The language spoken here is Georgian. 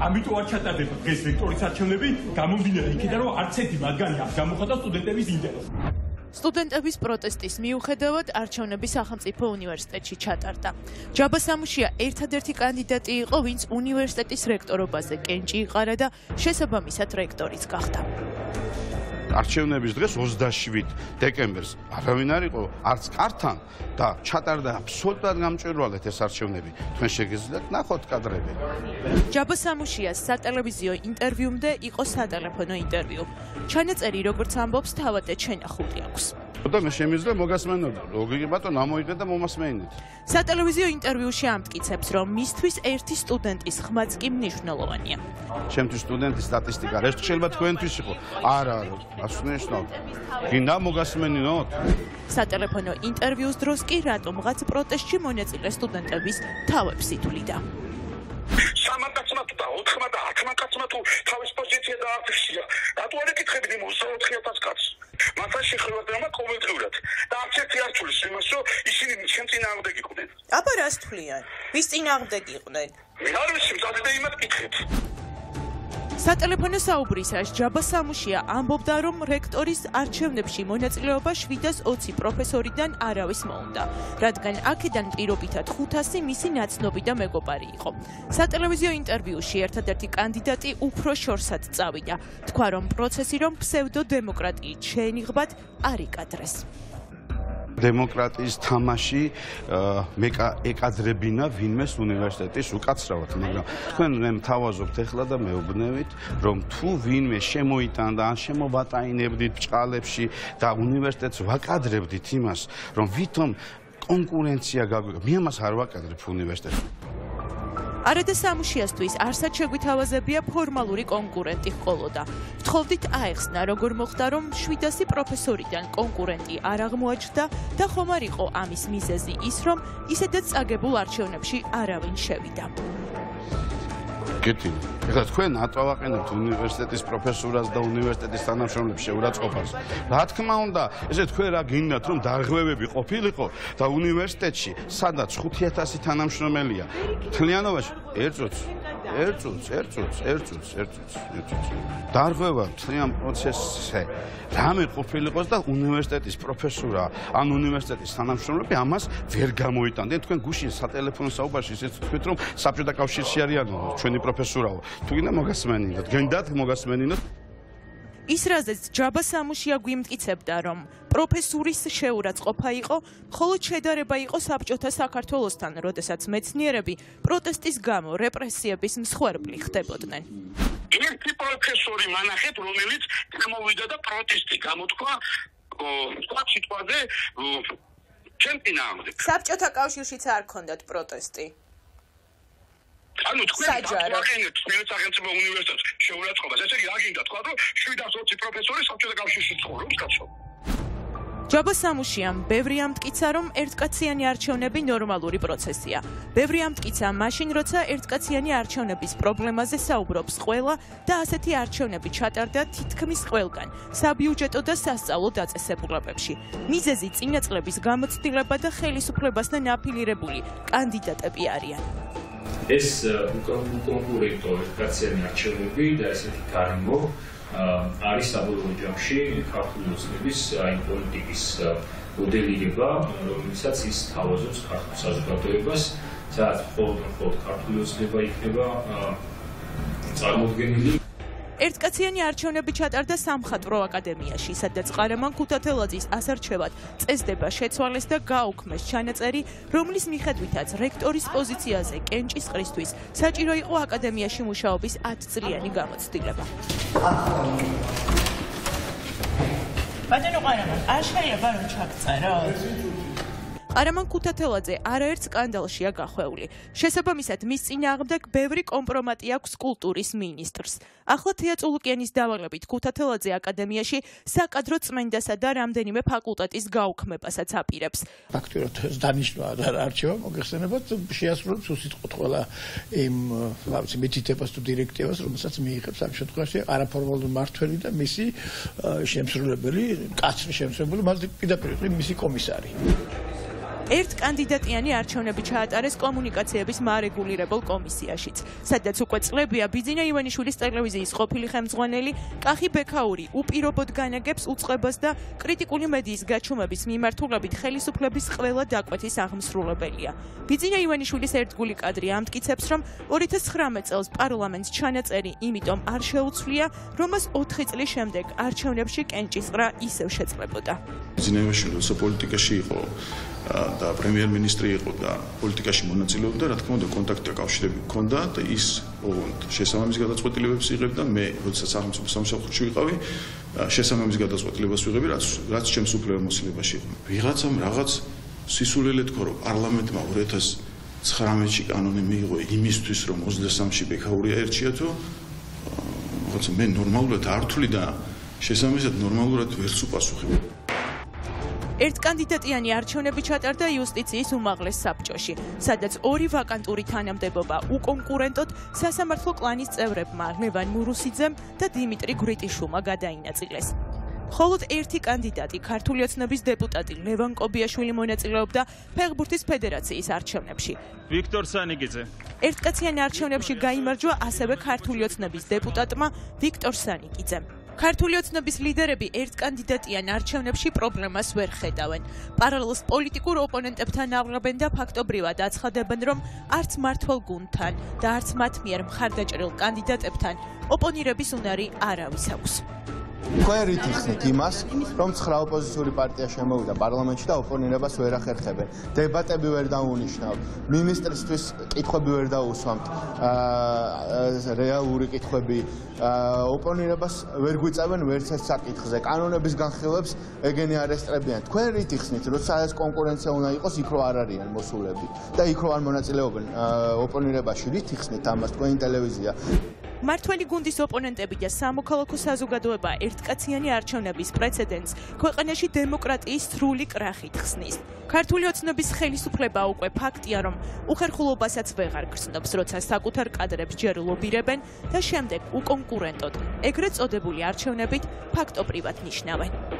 ამიტომ არ ჩატარდება დღეს რექტორის არჩევნები, გამომდინარე იქიდან, რომ არც ერთი მათგანი არ გამოხატა სტუდენტების ინტერესს. სტუდენტების პროტესტის მიუხედავად არჩევნები სახელმწიფო უნივერსიტეტში ჩატარდა. ჯაბა სამუშია ერთადერთი კანდიდატი იყო, ვინც უნივერსიტეტის რექტორობაზე კენჭი იყარა და შესაბამისად რექტორიც გახდა. არჩევნების დღეს 27 დეკემბერს. არავინ არ იყო არც კართან. და ჩატარდა აბსოლუტურად გამჭვირვალედ ეს არჩევნები. თქვენ შეგიძლიათ ნახოთ კადრები. ჯაბა სამუშიას სატელევიზიო ინტერვიუმდე იყო სატელეფონო ინტერვიუ. ჩანაწერი როგორც ამბობს თავადე ჩენახული აქვს და მე შემიძლია მოგასმენოდო. როგორი ბატონო, ამოიღე და მომასმენით. სატელევიზიო ინტერვიუში ამტკიცებს, რომ მისთვის ერთი სტუდენტის ხმაც კი მნიშვნელოვანია. ჩემთვის სტუდენტის სტატისტიკა რე შეიძლება თქვენთვის იყო. არა, არა, ასნიშნავთ. გინდა მოგასმენინოთ? სატელეფონო ინტერვიუს დროს კი რატომღაც პროტესტში მონაწილე სტუდენტების თავებს ითვლიდა. სამაკაცმა და 4-მა და 10-მა კაცმა თუ თავის პოზიცია დააფიქსია. რატო არ ეკითხებიდი 44000 აბა რას თვლიან? ვის წინააღმდეგ იყვნენ? მე არ ვიცი, მზადე და იმათ კითხეთ. სატელეფონო საუბრისას ჯაბა სამუშია ამბობდა, რომ რექტორის არჩევნებში მონაწილეობა 720 პროფესორიდან არავის მოუნდა, რადგან აქედან პირობითად 500 მისი ნაცნობი და მეგობარი იყო. სატელევიზიო ინტერვიუში ერთადერთი კანდიდატი უფრო შორსად წავიდა, თქვა რომ პროცესი რომ ფსევდო-დემოკრატიით შეენიღბათ არ იკადრეს. დემოკრატიის თამაში მეკა ეკადრებინა ვინმეს უნივერსიტეტის უკაცრავად, მაგრამ თქვენ მე მთავაზობთ ახლა და მეუბნევით, რომ თუ ვინმე შემოიტანდა ან შემოვატაინებდით ბჭყალებში და უნივერსიტეტს ვაკადრებდით იმას, რომ ვითომ კონკურენცია გაგვიგა, მე ამას არ ვაკადრებ უნივერსიტეტს. არადა სამუშიასთვის არსად შეგვითავაზებია ფორმალური კონკურენტი ყოლოდა. ვთხოვდით აეხსნა, როგორ მოხდა, რომ 700 პროფესორიდან კონკურენტი არ აღმოაჩნდა და ხომ არ იყო ამის მიზეზი ის, რომ ისედაც წაგებულ არჩევნებში არავინ შევიდა. კეთილი. ეხლა თქვენ ატოვაყენებთ უნივერსიტეტის პროფესორას და უნივერსიტეტის თანამშრომლებს შეურაცხყოფას. რა თქმა უნდა, ესე თქვენ რა გინდათ რომ დარღვევები ყოფილიყო და უნივერსიტეტში სადაც 5000 თანამშრომელია. თლიანობაში ერთ წუთს ერთ წუთს, ერთ წუთს, ერთ წუთს, ერთ წუთს, ერთ წუთს. დარღვევა თლიან პროცესზე რამე ყოფილიყოს და უნივერსიტეტის პროფესორა ან უნივერსიტეტის თანამშრომლები ამას ვერ გამოიტანდნენ. თქვენ გუშინ სატელეფონო საუბარში ისეთ თქვით რომ საბჭოთა კავშირში არიანო ჩვენი პროფესორაო. თუ გინდა მოგასმენინოთ, გენდათ მოგასმენინოთ. ის რაზეც ჯაბა სამუშია გვიმტკიცებდა რომ პროფესურის შეურაცხყოფა იყო, ხოლო შედარება იყო საბჭოთა საქართველოსთან, როდესაც მეცნიერები პროტესტის გამო რეპრესიების მსხვერპლი ხდებოდნენ. ერთი პროფესორი მანახეთ, რომელიც გამოვიდა და პროტესტი გამოთქვა, თქვა სიტყვაზე ჩემპიონამდე. საბჭოთა კავშირშიც არ ქონდათ პროტესტი. ანუ თქვენ გააყენეთ თქვენ სახელმწიფო უნივერსიტეტს შეურაცხყოფას. ესე იგი, რა გინდა თქვა, რომ 720 პროფესორი საბჭოთა კავშირში ცხოვრობს, კაცო? ჯაბა სამუშიამ ბევრი ამტკიცა, რომ ერთკაციანი არჩევნები ნორმალური პროცესია. ბევრი ამტკიცა მაშინ, როცა ერთკაციანი არჩევნების პრობლემაზე საუბრობს ყველა და ასეთი არჩევნები ჩატარდა თითქმის ყველგან, საბიუჯეტო და სასწავლო დაწესებულებებში. მიზეზი წინა წლების გამოცდილება და ხელისუფლებასთან აფილირებული კანდიდატები არიან. ეს კონკურენტო ერთკაციანი არჩევნები და ესეთი გარემო არის საბოლოო ჯამში ქართული ოცნების აი პოლიტიკის მოდელირება, რომელსაც ის თავაზობს ქართულ საზოგადოებას, სადაც მხოლოდ ქართული ოცნება იქნება წარმოქმნილი ერთკაციანი არჩევნები ჩატარდა სამხატვრო აკადემიაში, სადაც ყარამან ქუთათელაძის ასარჩევად წესდება შეცვალეს და გაუქმეს ჩანაწერი, რომლის მიხედვითაც რექტორის პოზიციაზე კენჭის ყრისთვის საჭირო იყო აკადემიაში მუშაობის 10 წლიანი გამოცდილება. ბატონო ყარამან, არ შეიძლება რომ ჩაგწეროთ? ყარამან ქუთათელაძე არაერთ სკანდალშია გახვეული. შესაბამისად, მის წინააღმდეგ ბევრი კომპრომატი აქვს კულტურის მინისტრს. ახლა თეატრულუკიანის დავალებით ქუთათელაძე აკადემიაში საკადრო წმენდასა და რამდენიმე ფაკულტეტის გაუქმებასაც აპირებს. ფაქტობრივად დანიშნვა და არჩევა მოგეხსენებათ შეასრულებს უსიტყვოდ ყველა იმ რაღაცი მითითებას თუ დირექტივას, რომელსაც მიიღებს ამ შემთხვევაში არაფორმალური მართველი და მისი შემსრულებელი, კაცრი შემსრულებელი, მას პირდაპირ მისი კომისარი. ერთ კანდიდატიანი არჩევნები ჩაატარეს კომუნიკაციების მარეგულირებელ კომისიაშიც, სადაც უკვე წლებია ბიძინა ივანიშვილის ტელევიზიის ყოფილი ხელმძღვანელი კახი ბექაური უპირობოდ განაგებს უწყებას და კრიტიკული მედიის გაჩუმების მიმართულებით ხელისუფლების ყველა დაკვეთის აღმსრულებელია. ბიძინა ივანიშვილის ერთგული კადრი ამტკიცებს, რომ 2019 წელს პარლამენტს ჩანაწერი იმიტომ არ შეუცვლია, რომ მას 4 წლის შემდეგ არჩევნებში კენჭისყრა ისევ შეწყდებოდა. ბიძინა ივანიშვილი როცა პოლიტიკაში იყო და პრემიერ-მინისტრი იყო და პოლიტიკაში მონაწილეობდა, რა თქმა უნდა, კონტაქტი და კავშირები ჰქონდა და ის ოღონდ შესაბამის გადაწყვეტილებებს იღებდა. მე, როდესაც სახელმწიფო სამსახურში ვიყავი, შესაბამის გადაწყვეტილებას ვიღები, რაც რაც ჩემს უფლებამოსილებაში იყო. ვიღაცამ რაღაც სისულელე თქვა, რომ პარლამენტმა 2019-ში კანონი მიიღო იმისთვის, რომ 23-ში ბექაურია ერჩიათო, რაღაც მე ნორმალურად არ თვლი და შესაბამისად ნორმალურად ვერც უპასუხებ. ერთ კანდიდატიანი არჩევნები ჩატარდა იუსტიციის უმაღლეს საბჭოში, სადაც ორი ვაკანტური თანამდებობა უკონკურენტოდ სასამართლო კლანის წევრებმა ლევან მურუსიძემ და დიმიტრი გრიტიშულმა გადაინაწილეს. ხოლოდ ერთი კანდიდატი ქართული ოცნების დეპუტატი ლევან კობიაშვილი მონაწილეობდა ფეხბურთის ფედერაციის არჩევნებში. ვიქტორ სანიგიძე. ერთკაციან არჩევნებში გაიმარჯვა ასევე ქართული ოცნების დეპუტატმა ვიქტორ სანიგიძემ. ქართული ოცნების ლიდერები ერთკანდიდატიან არჩევნებში პრობლემას ვერ ხედავენ. პარალელს პოლიტიკურ ოპონენტებთან აღრობენ და ფაქტობრივად აცხადებენ, რომ არც მართლ გუნდთან და არც მათ მიერ მხარდაჭერილ კანდიდატებთან ოპონირების უნარი არავის აქვს. თქვენ რით იხსნით იმას, რომ ცხრა ოპოზიციური პარტია შემოვიდა პარლამენტში და ოპონირებას ვერ ახერხებენ. დებატები ვერ დაუნიშნავთ. მინისტრისთვის კითხვები ვერ დაუსვამთ. აა რეალური კითხვები. ოპონირებას ვერ გვიწევენ ვერც ერთ საკითხზე. კანონების განხილვებს ეგენი არესტრებიან. თქვენ რით იხსნით, რომ სადაც კონკურენცია უნდა იყოს, იქ რო არ არიან მოსულები და იქ რო არ მონაწილეობენ ოპონირებაში. რით იხსნით ამას თქვენი ტელევიზია? მართველი გუნდის ოპონენტები და სამოქალაქო საზოგადოება ერთკაციანი არჩევნების პრეცედენტს ქვეყანაში დემოკრატიის სრული კრახით ხსნის. ქართული ოცნების ხელისუფლება უკვე ფაქტია, რომ უხერხულობასაც ვეღარ გრძნობს, როცა საკუთარ კადრებს ჯერ ლობირებენ და შემდეგ უკონკურენტოდ ეგრეთ წოდებული არჩევნებით ფაქტობრივად ნიშნავენ.